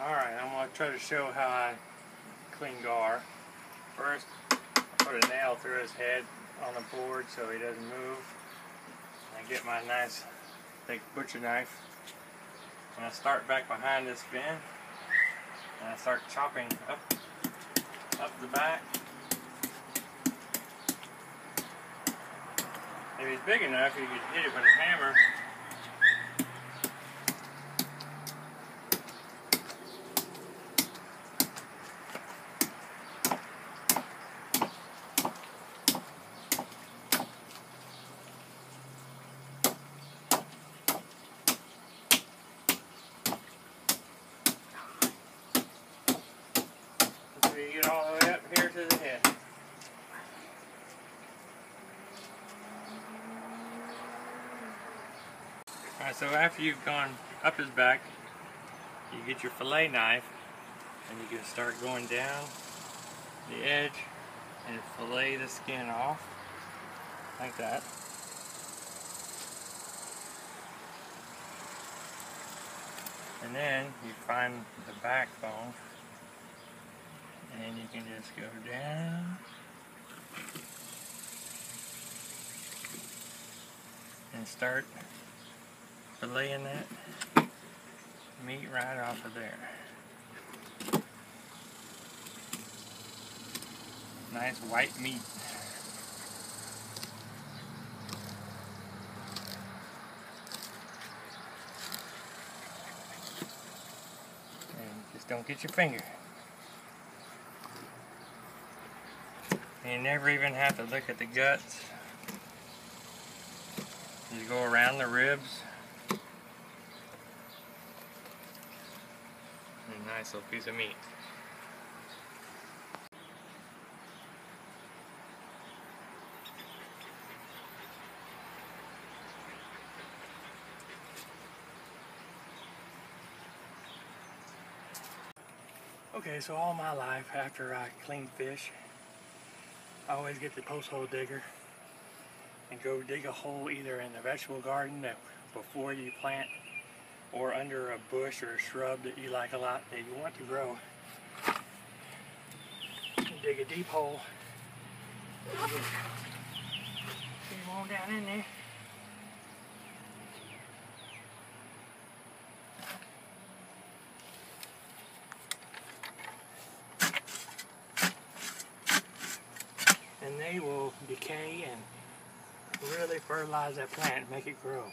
Alright, I'm going to try to show how I clean Gar. First, I put a nail through his head on the board so he doesn't move. And I get my nice big butcher knife and I start back behind this bin and I start chopping up, up the back. If he's big enough, you could hit it with a hammer you get all the way up here to the head. Alright, so after you've gone up his back, you get your fillet knife and you can start going down the edge and fillet the skin off like that. And then you find the backbone and you can just go down and start filleting that meat right off of there. Nice white meat. And just don't get your finger. You never even have to look at the guts. You go around the ribs. A nice little piece of meat. Okay, so all my life after I clean fish, I always get the post hole digger and go dig a hole either in the vegetable garden before you plant or under a bush or a shrub that you like a lot that you want to grow. Dig a deep hole. Get on down in there. and they will decay and really fertilize that plant and make it grow.